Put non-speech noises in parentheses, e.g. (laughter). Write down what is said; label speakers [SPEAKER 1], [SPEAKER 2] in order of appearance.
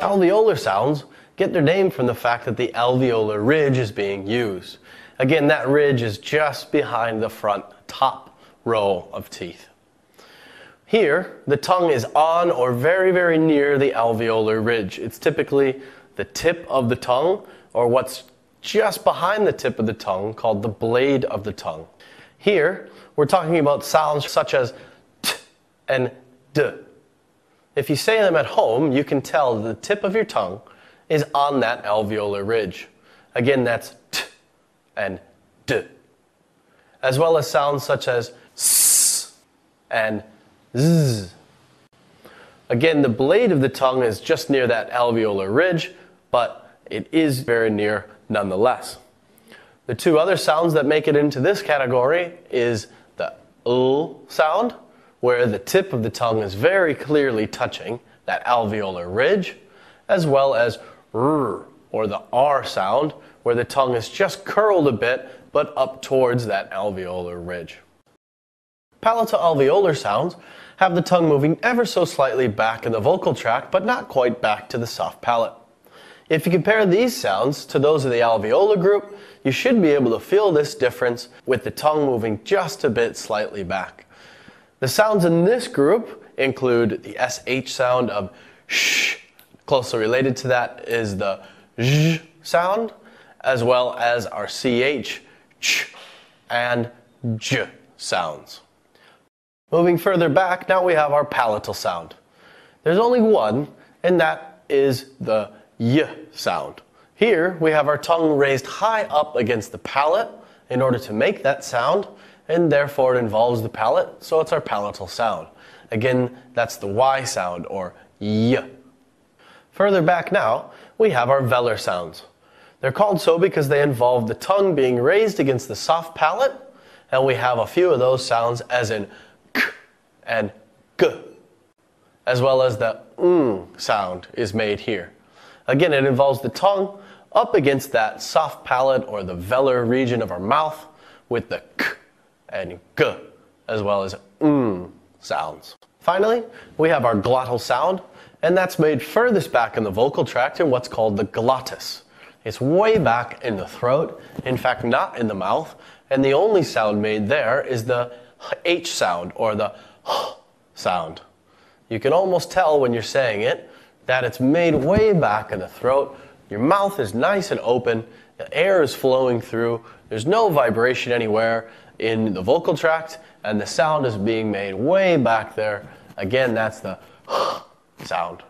[SPEAKER 1] Alveolar sounds get their name from the fact that the alveolar ridge is being used. Again, that ridge is just behind the front top row of teeth. Here, the tongue is on or very, very near the alveolar ridge. It's typically the tip of the tongue or what's just behind the tip of the tongue called the blade of the tongue. Here, we're talking about sounds such as t and d. If you say them at home, you can tell the tip of your tongue is on that alveolar ridge. Again, that's t and d. As well as sounds such as s and z. Again, the blade of the tongue is just near that alveolar ridge, but it is very near nonetheless. The two other sounds that make it into this category is the l sound, where the tip of the tongue is very clearly touching that alveolar ridge, as well as r, or the r sound, where the tongue is just curled a bit, but up towards that alveolar ridge. Palato-alveolar sounds have the tongue moving ever so slightly back in the vocal tract, but not quite back to the soft palate. If you compare these sounds to those of the alveolar group, you should be able to feel this difference with the tongue moving just a bit slightly back. The sounds in this group include the SH sound of sh. Closely related to that is the zh sound, as well as our CH, ch, and j sounds. Moving further back, now we have our palatal sound. There's only one, and that is the y sound. Here we have our tongue raised high up against the palate in order to make that sound, and therefore it involves the palate, so it's our palatal sound. Again, that's the Y sound, or y. Further back now, we have our velar sounds. They're called so because they involve the tongue being raised against the soft palate, and we have a few of those sounds as in k and g, as well as the ng sound is made here. Again, it involves the tongue up against that soft palate or the velar region of our mouth with the k and g, as well as ng sounds. Finally, we have our glottal sound, and that's made furthest back in the vocal tract in what's called the glottis. It's way back in the throat, in fact, not in the mouth, and the only sound made there is the H sound or the h sound. You can almost tell when you're saying it that it's made way back in the throat. Your mouth is nice and open, the air is flowing through, there's no vibration anywhere in the vocal tract, and the sound is being made way back there. Again, that's the (gasps) sound.